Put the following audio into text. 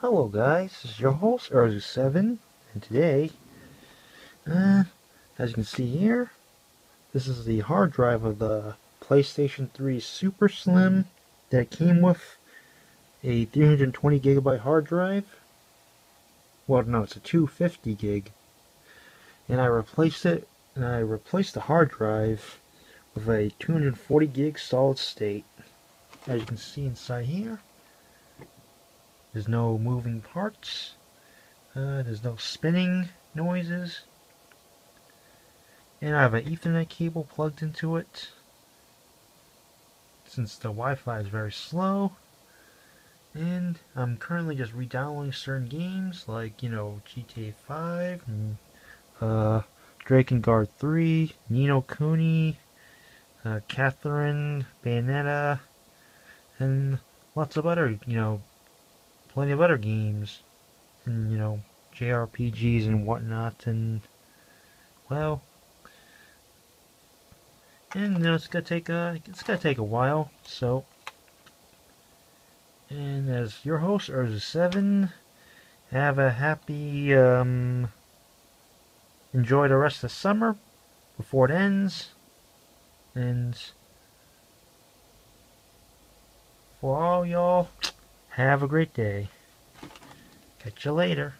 Hello guys, this is your host Uruz7 and today, uh, as you can see here, this is the hard drive of the PlayStation 3 Super Slim that came with a 320 gigabyte hard drive. Well, no, it's a 250 gig. And I replaced it, and I replaced the hard drive with a 240 gig solid state. As you can see inside here, there's no moving parts. Uh, there's no spinning noises. And I have an Ethernet cable plugged into it. Since the Wi-Fi is very slow. And I'm currently just re-downloading certain games like, you know, GTA 5, and, uh, Drakengard 3, Ni no Kuni, uh, Catherine, Bayonetta, and lots of other, you know, plenty of other games, and you know, JRPGs and whatnot, and well, and you know, it's gonna take a it's gonna take a while. So, and as your host, Uruz Seven, have a happy um, enjoy the rest of the summer before it ends, and for all y'all. Have a great day. Catch you later.